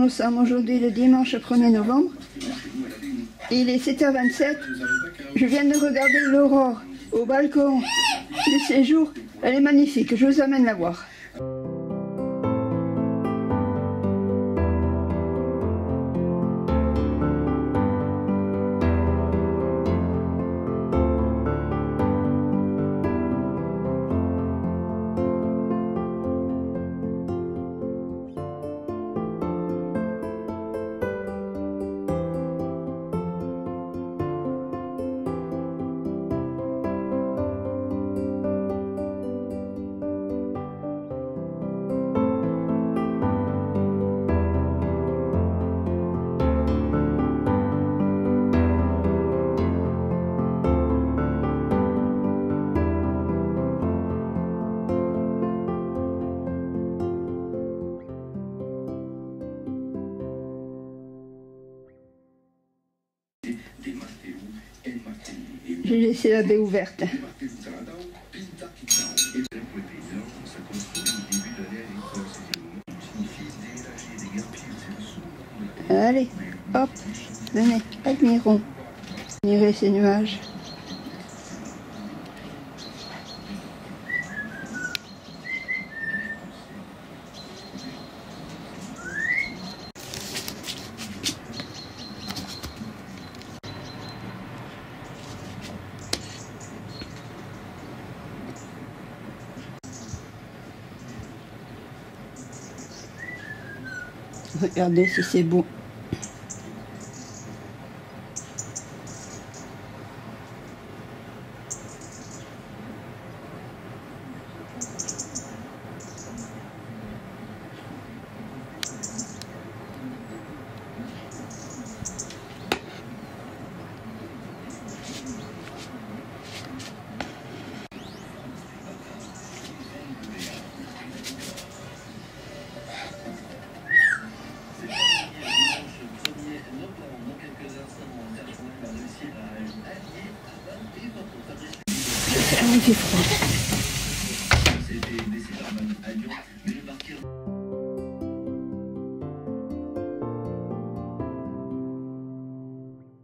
nous sommes aujourd'hui le dimanche 1er novembre. Il est 7h27. Je viens de regarder l'aurore au balcon du séjour. Elle est magnifique, je vous amène la voir. J'ai laissé la baie ouverte. Allez, hop, venez, admirons. Admirez ces nuages. Regardez si c'est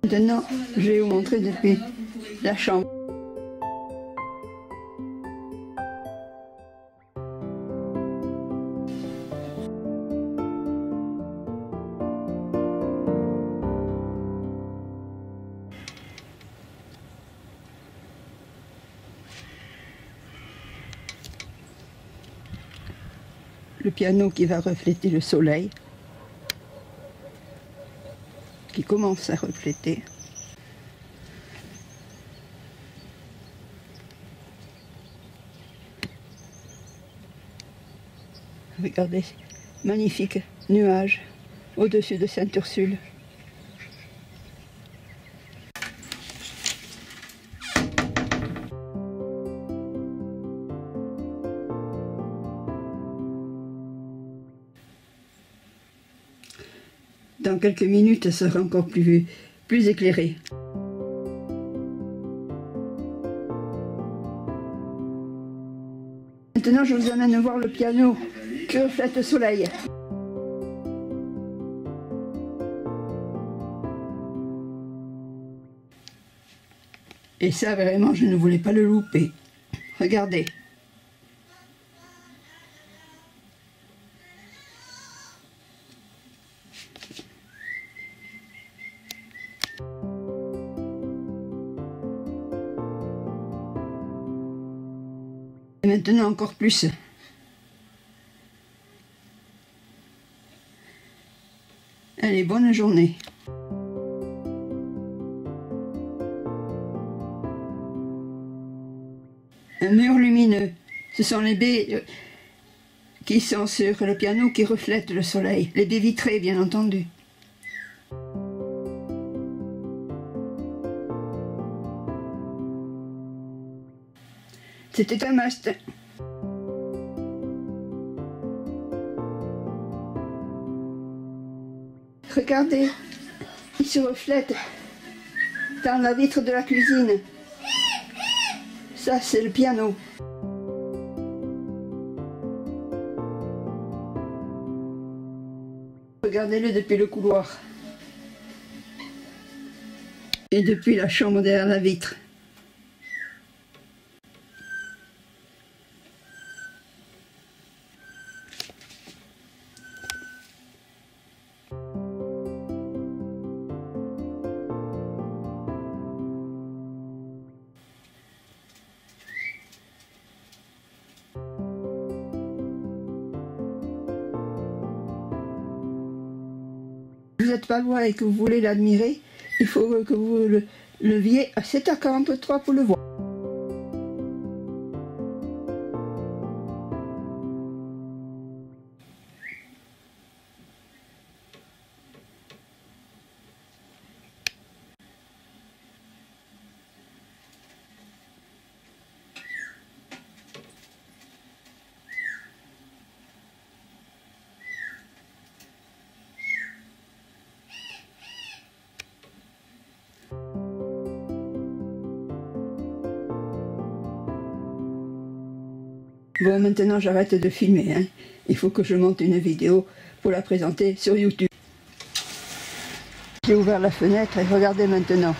Maintenant, je vais vous montrer depuis la chambre. Le piano qui va refléter le soleil, qui commence à refléter. Regardez, magnifique nuage au-dessus de Sainte-Ursule. Dans quelques minutes, sera encore plus, plus éclairée. Maintenant, je vous amène voir le piano qui reflète le soleil. Et ça, vraiment, je ne voulais pas le louper. Regardez. Maintenant encore plus. Allez, bonne journée. Un mur lumineux. Ce sont les baies euh, qui sont sur le piano qui reflètent le soleil. Les baies vitrées, bien entendu. C'était un must. Regardez, il se reflète dans la vitre de la cuisine. Ça, c'est le piano. Regardez-le depuis le couloir. Et depuis la chambre derrière la vitre. Pas loin et que vous voulez l'admirer, il faut que vous le leviez à 7h43 pour le voir. Bon, maintenant j'arrête de filmer. Hein. Il faut que je monte une vidéo pour la présenter sur YouTube. J'ai ouvert la fenêtre et regardez maintenant.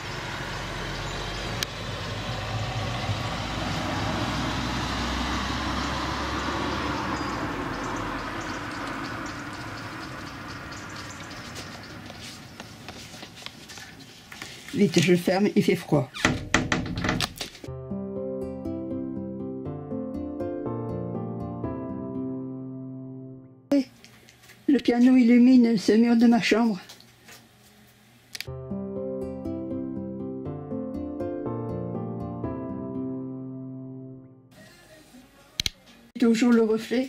Vite, je ferme, il fait froid. Le piano illumine ce mur de ma chambre. Toujours le reflet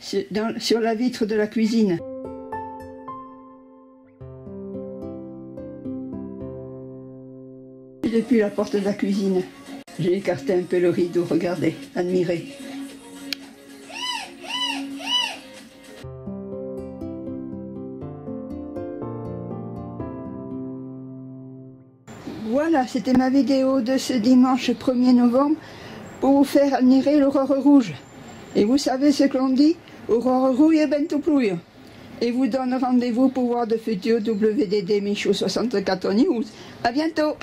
sur la vitre de la cuisine. depuis la porte de la cuisine, j'ai écarté un peu le rideau, regardez, admirez. Voilà, c'était ma vidéo de ce dimanche 1er novembre pour vous faire admirer l'aurore rouge. Et vous savez ce qu'on dit Aurore rouge et bento pluie. Et vous donne rendez-vous pour voir de futurs WDD Michaud 64 News. A bientôt